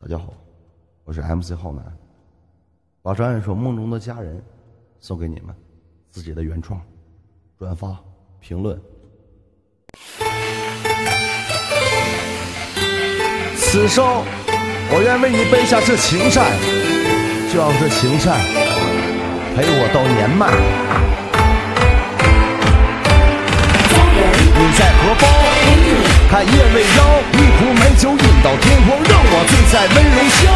大家好，我是 MC 浩南，把这样一首《梦中的家人》送给你们，自己的原创，转发评论。此生，我愿为你背下这情债，就让这情债陪我到年迈。到天荒，让我醉在温柔乡。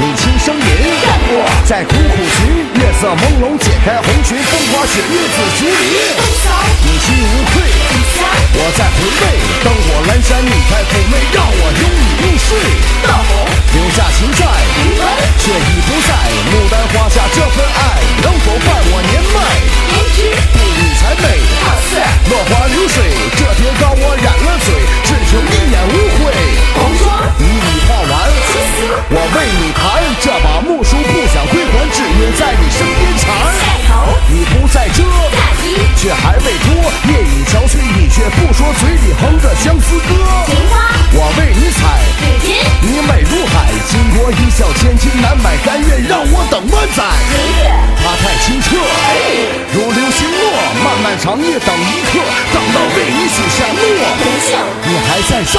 你轻声吟，在苦苦寻，月色朦胧，解开红裙，风花雪月紫竹林。你心无愧，我在回味，灯火阑珊，你等万载。他太清澈，如流星落，漫漫长夜等一刻，等到为你许下诺。你还在笑，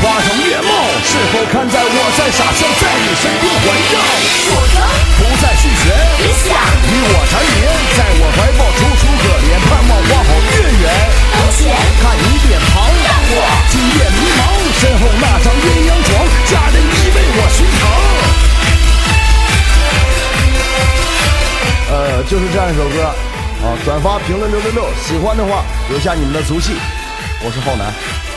花容月貌，是否看在就是这样一首歌啊，转发评论六六六，喜欢的话留下你们的足迹，我是浩南。